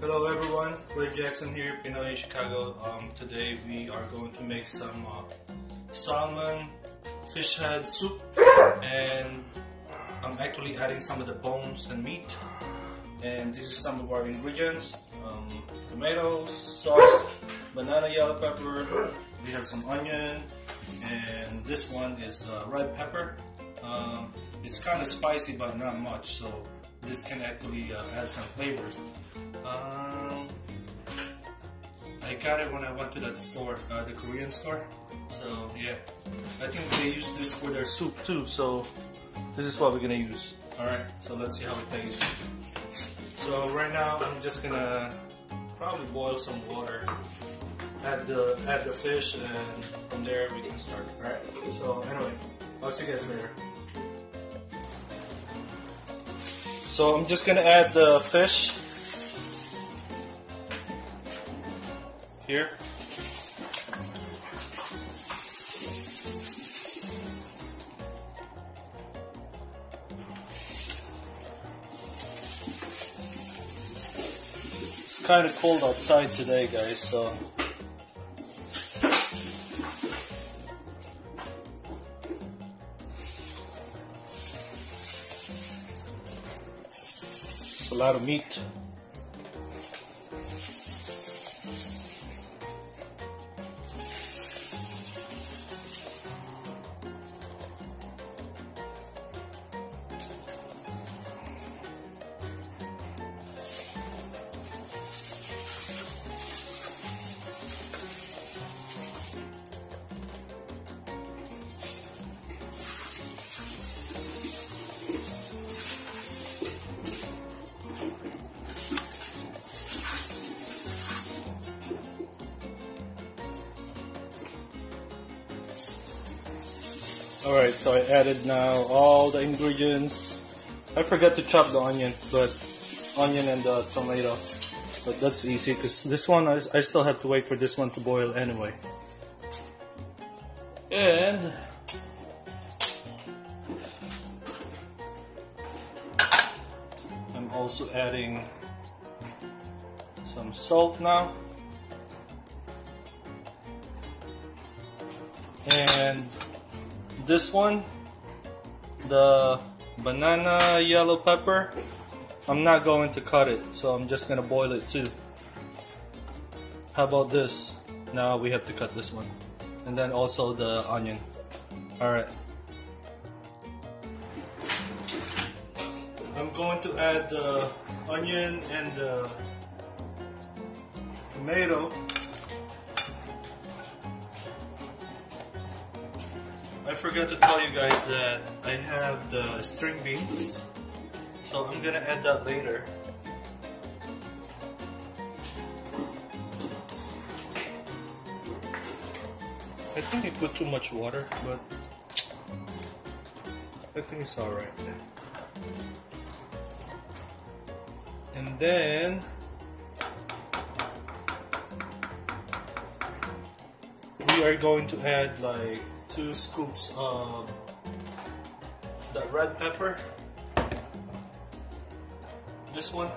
Hello everyone, Rey Jackson here, Pinoy Chicago. Um, today we are going to make some uh, salmon fish head soup. And I'm actually adding some of the bones and meat. And this is some of our ingredients. Um, tomatoes, salt, banana yellow pepper, we have some onion. And this one is uh, red pepper. Um, it's kind of spicy but not much so this can actually uh, add some flavors um, I got it when I went to that store, uh, the Korean store. So yeah, I think they use this for their soup too. So this is what we're gonna use. All right, so let's see how it tastes. So right now I'm just gonna probably boil some water, add the add the fish, and from there we can start. All right. So anyway, I'll see you guys later. So I'm just gonna add the fish here. It's kind of cold outside today, guys, so. Lot of meat. Alright, so I added now all the ingredients. I forgot to chop the onion, but onion and the tomato. But that's easy because this one, I, I still have to wait for this one to boil anyway. And I'm also adding some salt now. And this one, the banana yellow pepper, I'm not going to cut it, so I'm just gonna boil it too. How about this? Now we have to cut this one. And then also the onion. Alright. I'm going to add the onion and the tomato I forgot to tell you guys that I have the string beans, so I'm gonna add that later. I think I put too much water, but I think it's alright. And then we are going to add like two scoops of the red pepper. This one.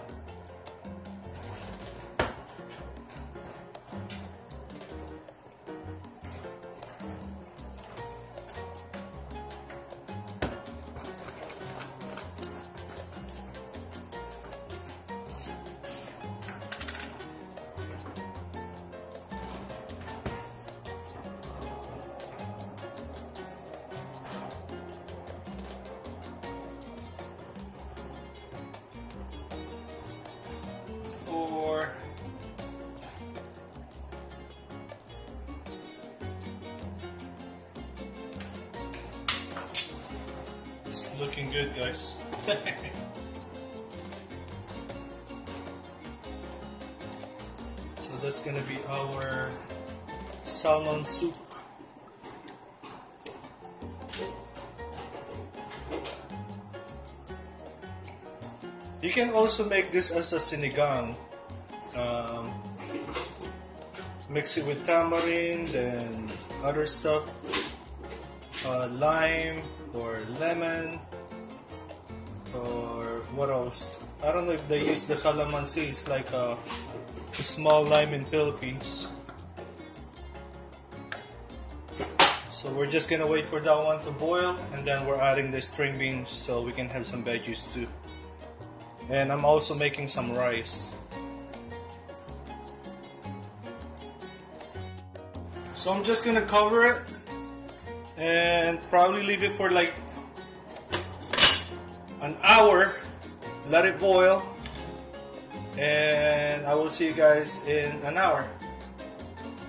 Looking good, guys. so that's gonna be our salmon soup. You can also make this as a sinigang. Um, mix it with tamarind and other stuff. Uh, lime or lemon what else? I don't know if they use the calamansi. It's like a, a small lime in Philippines. So we're just gonna wait for that one to boil and then we're adding the string beans so we can have some veggies too. And I'm also making some rice. So I'm just gonna cover it and probably leave it for like an hour let it boil and I will see you guys in an hour.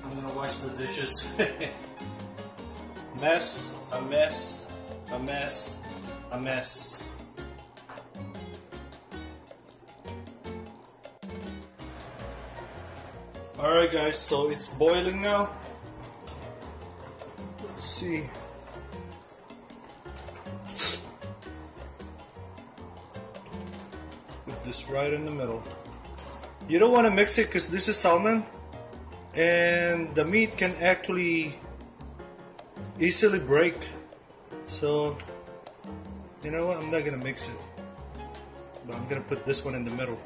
I'm gonna wash the dishes. Mess a mess a mess a mess. Alright guys so it's boiling now. Let's see this right in the middle. You don't want to mix it because this is salmon and the meat can actually easily break. So, you know what? I'm not gonna mix it. But I'm gonna put this one in the middle.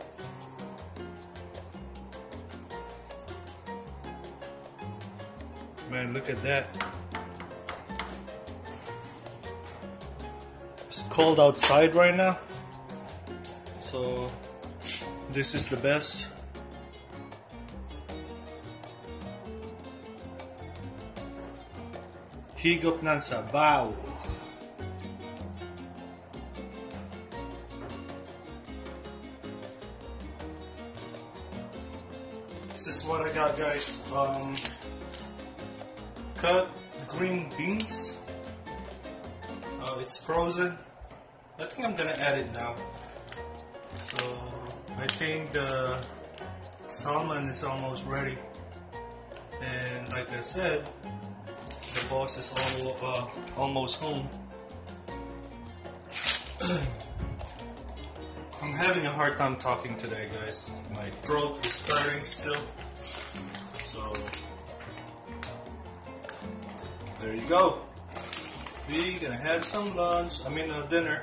Man, look at that. It's cold outside right now so this is the best. Higop ng sabaw this is what I got guys. Um, cut green beans. Uh, it's frozen. I think I'm gonna add it now think the salmon is almost ready. And like I said, the boss is all, uh, almost home. I'm having a hard time talking today, guys. My throat is hurting still. So, there you go. We're gonna have some lunch, I mean uh, dinner.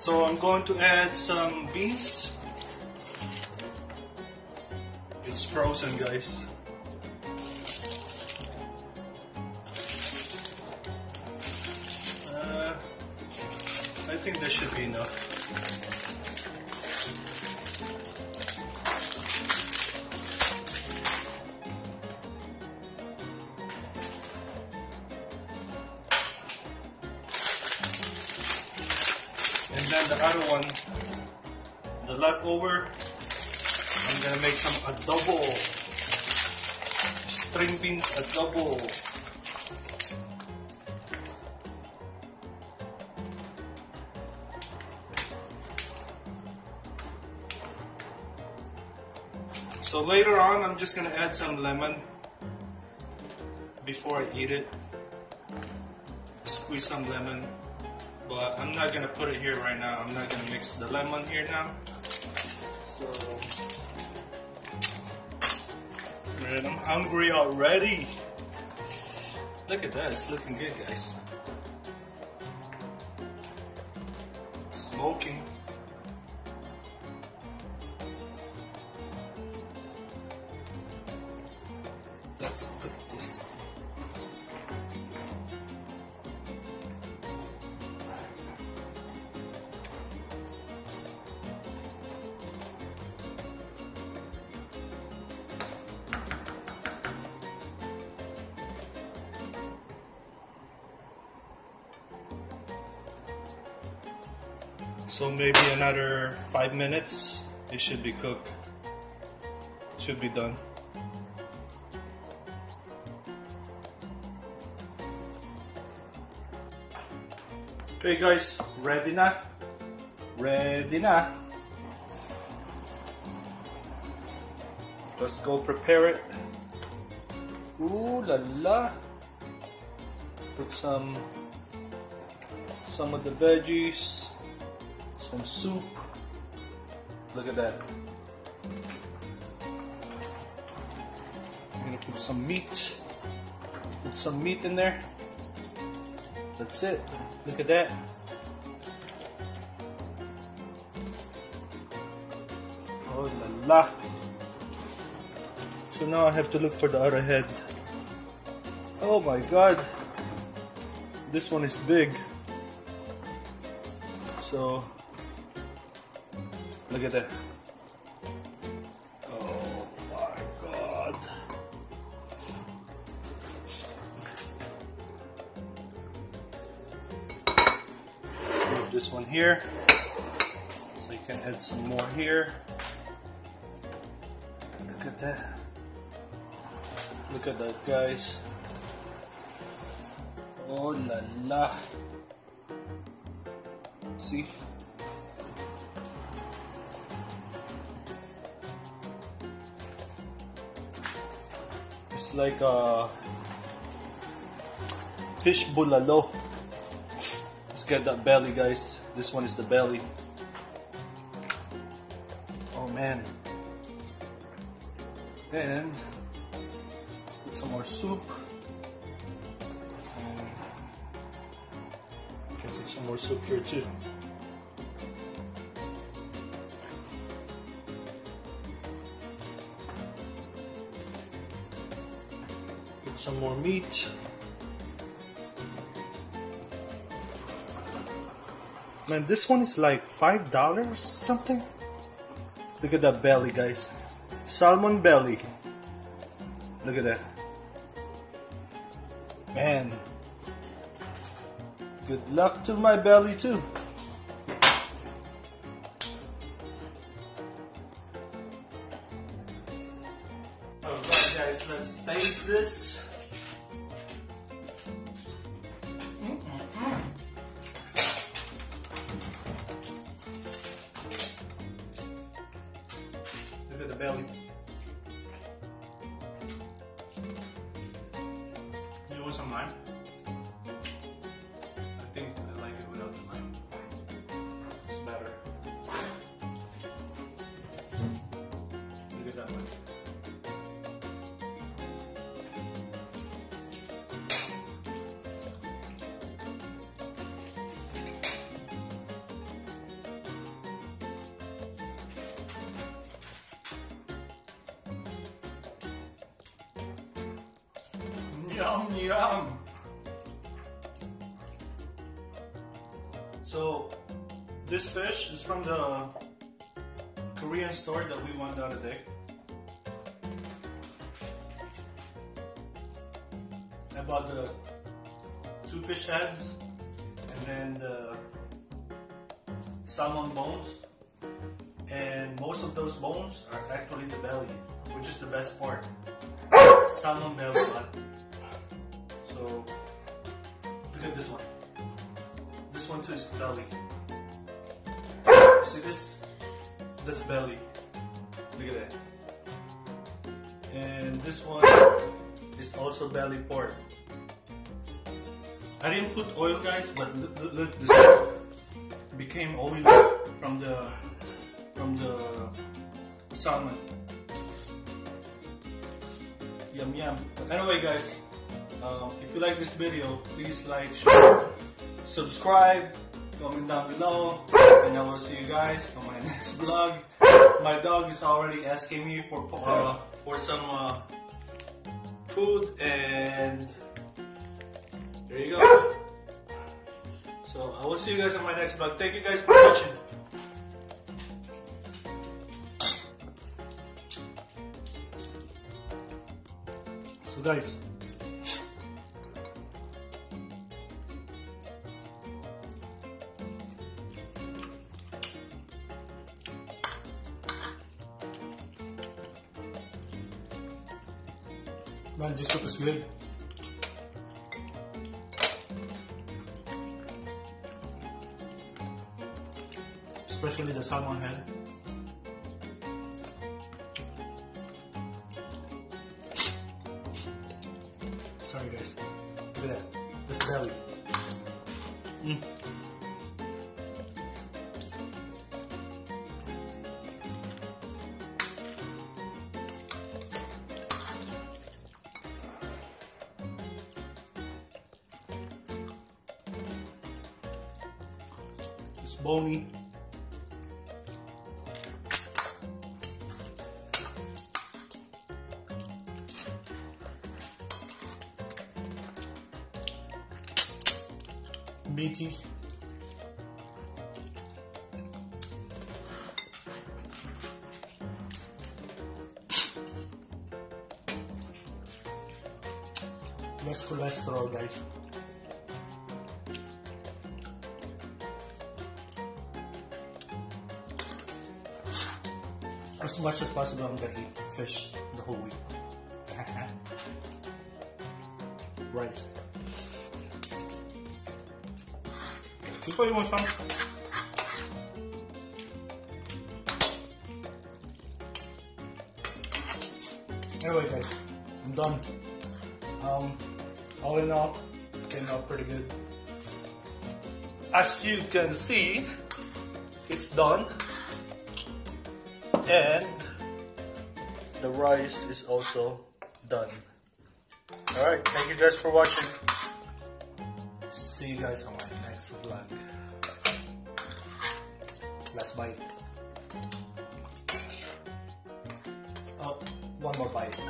So I'm going to add some beans. It's frozen guys. Uh, I think that should be enough. The other one, the leftover, I'm gonna make some adobo. String beans adobo. So later on, I'm just gonna add some lemon before I eat it. Squeeze some lemon but I'm not gonna put it here right now. I'm not gonna mix the lemon here now. So, man, I'm hungry already. Look at that, it's looking good, guys. Smoking. Let's put So maybe another five minutes, it should be cooked. Should be done. Okay guys, ready na? Ready na? Let's go prepare it. Ooh la la. Put some some of the veggies, some soup. Look at that. I'm gonna put some meat. Put some meat in there. That's it. Look at that. Oh la la. So now I have to look for the other head. Oh my god. This one is big. So look at that. Oh my god. Save this one here. So you can add some more here. Look at that. Look at that, guys. Oh la la. See? It's like a fish bulalo. Let's get that belly, guys. This one is the belly. Oh man. And put some more soup. Um, Can put some more soup here too. Some more meat. Man, this one is like five dollars something. Look at that belly, guys. Salmon belly. Look at that. Man. Good luck to my belly too. Alright guys, let's taste this. Yum yum. So this fish is from the Korean store that we went the other day. I bought the two fish heads and then the salmon bones. And most of those bones are actually the belly, which is the best part. Salmon belly, so look at this one. This one too is belly. See this? That's belly. Look at that. And this one is also belly pork. I didn't put oil guys, but look, look, this became oily from the from the salmon. Yum yum. Anyway guys, um, if you like this video, please like, share, subscribe, comment down below, and I will see you guys on my next vlog. My dog is already asking me for uh, for some uh, food, and there you go. So I will see you guys on my next vlog. Thank you guys for watching. So guys. Man, this soup is good. Especially the salmon head. Bony. Meaty. Less cholesterol guys. As much as possible, I'm gonna eat fish the whole week. Rice. Ikaw yung isang Anyway guys, I'm done. Um, all in all, came out pretty good. As you can see, it's done and the rice is also done. Alright, thank you guys for watching. See you guys on my next vlog. Last bite. Oh, one more bite.